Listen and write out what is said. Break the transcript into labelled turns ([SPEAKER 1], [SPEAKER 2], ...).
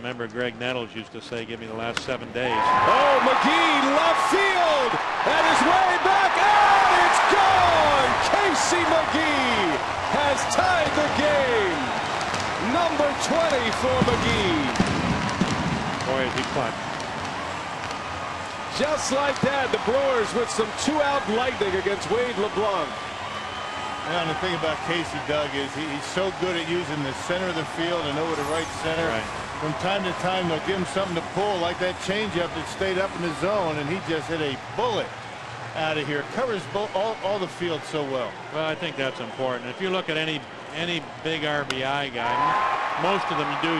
[SPEAKER 1] remember Graig Nettles used to say, give me the last seven days.
[SPEAKER 2] Oh, McGehee, left field, and his way back, out. it's gone! Casey McGehee has tied the game. Number 20 for McGehee.
[SPEAKER 1] Boy, is he punt.
[SPEAKER 2] Just like that, the Brewers with some two-out lightning against Wade LeBlanc.
[SPEAKER 3] Yeah, and the thing about Casey Doug is he, he's so good at using the center of the field and over the right center.
[SPEAKER 1] Right.
[SPEAKER 3] From time to time, they'll give him something to pull, like that changeup that stayed up in the zone, and he just hit a bullet out of here. Covers all, all the field so well.
[SPEAKER 1] Well, I think that's important. If you look at any any big RBI guy, most of them do